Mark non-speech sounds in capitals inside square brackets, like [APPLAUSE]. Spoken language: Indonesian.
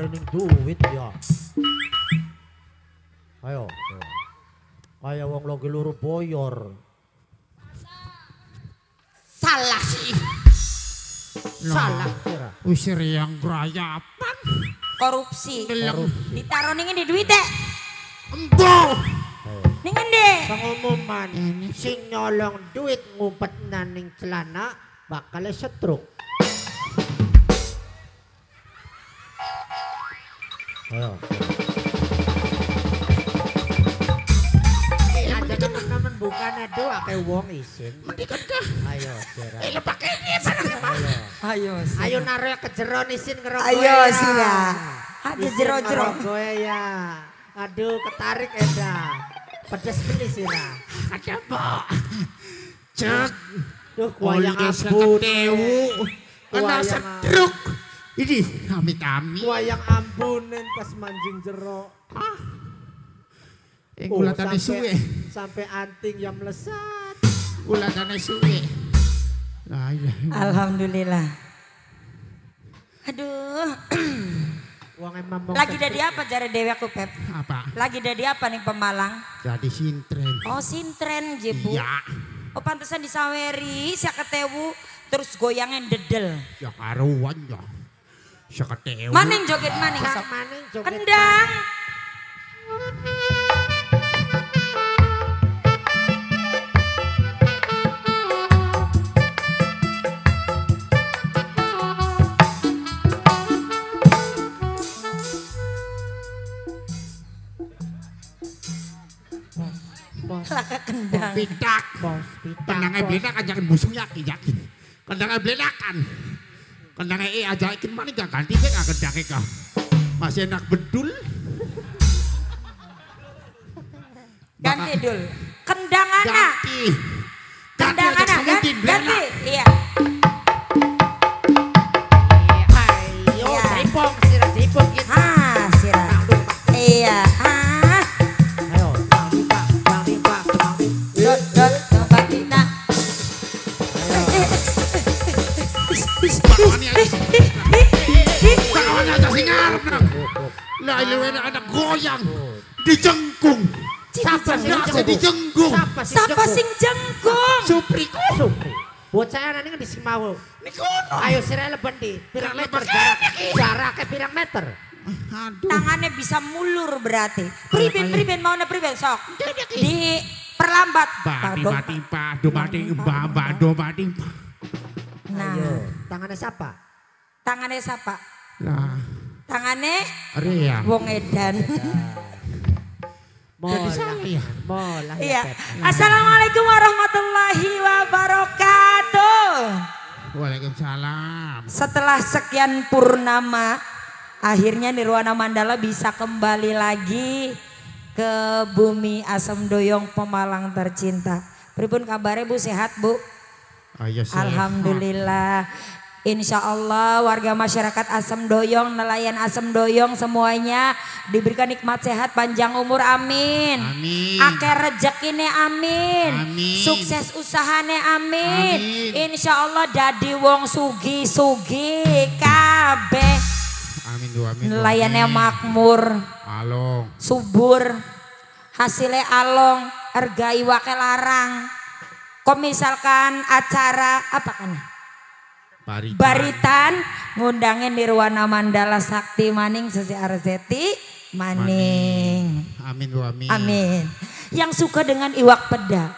boga banget hari ning duit ya. Ayo. ayo. Kayak wong lagi luru boyor. Salah sih. Salah kira. Usir yang gerayapan. Korupsi. Gelem. Ditaruh ning di duit teh. Embo. Ayo. Ning endi? Pengumuman sing nyolong duit ngumpet naning celana bakal setruk. Ayo. Ada teman-teman bukan ada kayak wong isin. Kah? Ayo, Sira. Eh, lo pakai ini sana Ayo. Ayo. Ayo naruh ke jero isin ngerokok Ayo, ya. Sira. Jero-jero. ngerokok ya. Aduh, ketarik eda. Pedes beli Sira. Ada apa? Cek. Duh, wayang Oleh ampun. seketewu. Kena sedruk. Ini kami-kami. Wayang ampunen pas manjing jero. Eh, Oh, ulatane suwe. Sampai anting yang melesat. Ulatane suwe. Lah, iya. Alhamdulillah. Aduh, lagi dari apa jare dewe aku Pep? Apa? Lagi dari apa nih Pemalang? Jadi sintren. Oh sintren jebu. Iya. Oh pantesan disaweri, sia ketewu, terus goyangnya dedel. Ya karuan ya. Seketewu. Maning joget maning sok. Nih joget Kendang. Bos, Laka kendang. Pidak. bos, pitak, Kendangnya bos. beledak aja kan musuh yakin yakin. Kendangnya beledakan. Kendangnya eh aja ikin mana gak ganti deh gak kendangnya kau. Masih enak bedul. Ganti dul. Kendang anak. Ganti. Kendang anak. Ganti. ganti. Iya. Bakawannya aja sih ngarep nang. Lah ini wena ada goyang. Dijengkung. Siapa sih Nggak yang sih dijengkung. Siapa jengkung? sing jengkung? Supriku. Supri. Bocah kan kono. Ayo Sira leben di. Pirang meter jarak. Jaraknya pirang meter. Aduh. Tangannya bisa mulur berarti. Priben priben mau priben sok. Di perlambat. Bati bati pa, do bati do. Nah, Ayo, tangannya siapa? tangannya siapa? Lah, Tangannya Ria. Wong Edan. Jadi saya. Molah Iya. [LAUGHS] ya. Pep. Assalamualaikum warahmatullahi wabarakatuh. Waalaikumsalam. Setelah sekian purnama, akhirnya Nirwana Mandala bisa kembali lagi ke bumi Asem Doyong Pemalang tercinta. Pripun kabarnya Bu sehat Bu? Ayo sehat. Alhamdulillah. Insya Allah warga masyarakat Asem Doyong, nelayan Asem Doyong semuanya diberikan nikmat sehat panjang umur amin. Amin. Akeh rezekine amin. Amin. Sukses usahane amin. Amin. Insya Allah dadi wong sugi sugi kabeh. Amin do amin. Nelayannya makmur, Along. subur, hasilnya along, ergai wake larang. Kok misalkan acara apa kan? Baritan. Baritan ngundangin Nirwana Mandala Sakti Maning Sesi Arzeti Maning. Amin do amin. Amin. Yang suka dengan iwak peda.